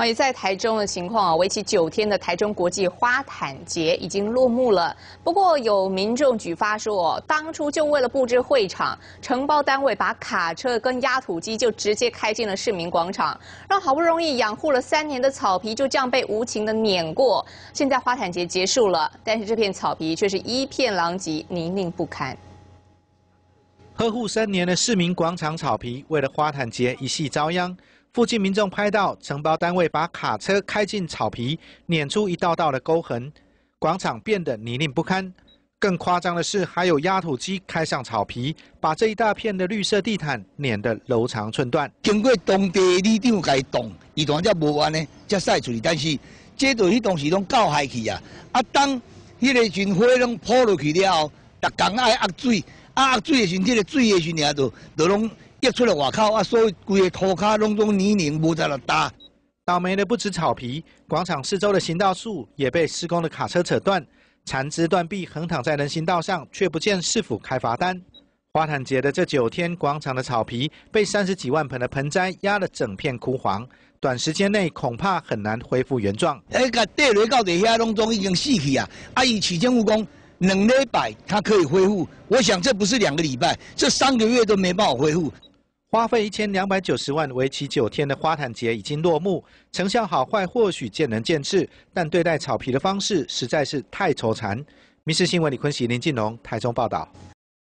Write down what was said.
关于在台中的情况啊，为期九天的台中国际花毯节已经落幕了。不过有民众举发说，当初就为了布置会场，承包单位把卡车跟压土机就直接开进了市民广场，让好不容易养护了三年的草皮就这样被无情的碾过。现在花毯节结束了，但是这片草皮却是一片狼藉，泥泞不堪。呵护三年的市民广场草皮，为了花毯节一系遭殃。附近民众拍到承包单位把卡车开进草皮，碾出一道道的沟痕，广场变得泥泞不堪。更夸张的是，还有压土机开上草皮，把这一大片的绿色地毯碾得楼长寸断。经过当地里长改动，伊当才无完呢，才晒出去。但是这对迄东西拢搞害去啊！啊，当迄个群火拢扑落去了后，逐工爱压水，啊压水的时，这个水的时呢，就就拢。溢出了外口啊，所以规个土卡拢种泥泞，无在了打。倒霉的不止草皮，广场四周的行道树也被施工的卡车扯断，残枝断臂横躺在人行道上，却不见市府开罚单。花坛节的这九天，广场的草皮被三十几万盆的盆栽压得整片枯黄，短时间内恐怕很难恢复原状。哎，个地雷到底下拢总已经死去啊！啊，以起政务冷了一百它可以恢复，我想这不是两个礼拜，这三个月都没办法恢复。花费一千两百九十万，为期九天的花坛节已经落幕，成效好坏或许见仁见智，但对待草皮的方式实在是太愁残。民事新闻李坤喜、林进龙台中报道。